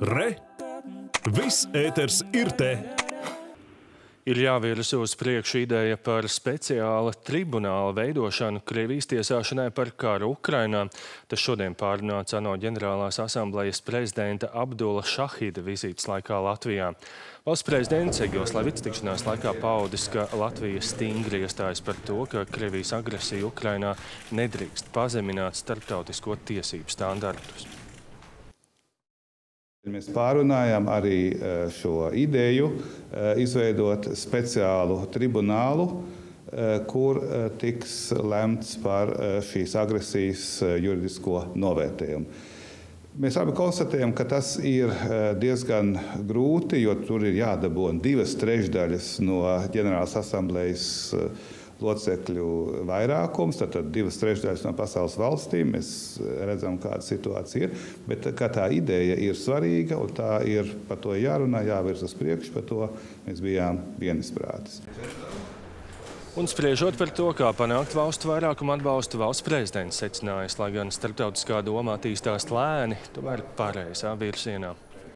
Re! Viss ēters ir te! Ir jāvirza uz priekšu ideja par speciāla tribunāla veidošanu Krievijas tiesāšanai par karu Ukrainā. Tas šodien pārunāts ANO ģenerālās asamblejas prezidenta Abdula Šahida vizītes laikā Latvijā. Valsts prezidents Egils Levits tikšanās laikā paudis, ka Latvija stingri iestājas par to, ka Krievijas agresija Ukrainā nedrīkst pazemināt starptautisko tiesību standartus. Mēs pārunājām arī eh, šo ideju eh, izveidot speciālu tribunālu, eh, kur tiks lemts par šīs agresijas juridisko novērtējumu. Mēs abi konstatējam, ka tas ir diezgan grūti, jo tur ir jādabūna divas trešdaļas no ģenerālas asamblejas locekļu vairākums, tad divas trešdaļas no pasaules valstīm. Mēs redzam, kāda situācija ir. Bet kā tā ideja ir svarīga un tā ir par to jārunā, jāvirz uz priekšu, par to mēs bijām vienisprātis. Un spriežot par to, kā panākt valstu vairākumu atbalstu, valsts prezidents secinājis, lai gan starptautiskā doma attīstās lēni, tomēr pareizā virsienā.